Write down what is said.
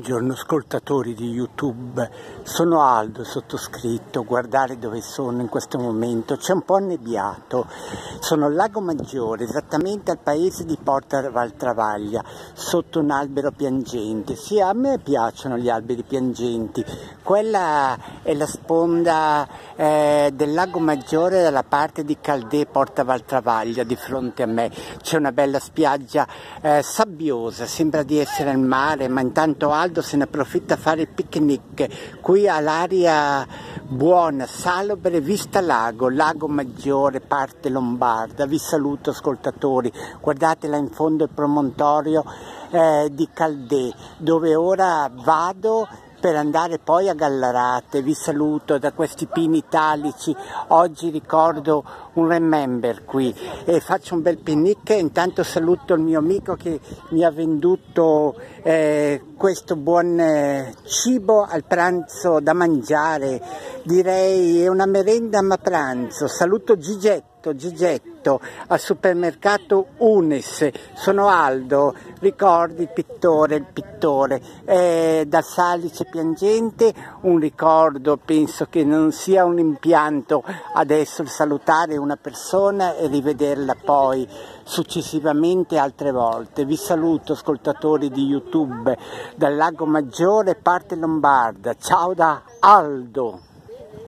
Buongiorno ascoltatori di YouTube, sono Aldo sottoscritto, guardare dove sono in questo momento, c'è un po' annebbiato, sono al Lago Maggiore, esattamente al paese di Porta Valtravaglia, sotto un albero piangente, sì a me piacciono gli alberi piangenti, quella è la sponda eh, del Lago Maggiore dalla parte di Caldè Porta Valtravaglia di fronte a me, c'è una bella spiaggia eh, sabbiosa, sembra di essere al mare ma intanto Aldo se ne approfitta a fare picnic qui all'aria buona, salobre, vista lago, lago maggiore, parte lombarda. Vi saluto ascoltatori, guardate là in fondo il promontorio eh, di Caldè dove ora vado per andare poi a Gallarate. Vi saluto da questi pini italici. Oggi ricordo un remember qui e faccio un bel picnic. Intanto saluto il mio amico che mi ha venduto eh, questo buon eh, cibo al pranzo da mangiare. Direi è una merenda ma pranzo. Saluto Gigetto. Gigetto al supermercato Unis, sono Aldo, ricordi il pittore, il pittore, eh, da Salice Piangente un ricordo, penso che non sia un impianto adesso salutare una persona e rivederla poi successivamente altre volte. Vi saluto ascoltatori di YouTube dal Lago Maggiore, parte Lombarda, ciao da Aldo!